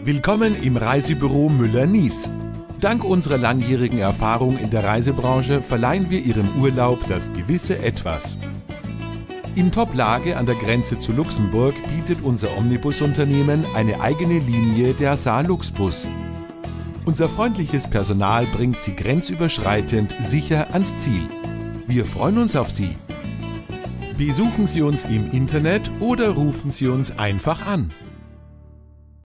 Willkommen im Reisebüro Müller-Nies. Dank unserer langjährigen Erfahrung in der Reisebranche verleihen wir Ihrem Urlaub das gewisse Etwas. In Top-Lage an der Grenze zu Luxemburg bietet unser Omnibusunternehmen eine eigene Linie der Saarluxbus. Unser freundliches Personal bringt Sie grenzüberschreitend sicher ans Ziel. Wir freuen uns auf Sie. Besuchen Sie uns im Internet oder rufen Sie uns einfach an.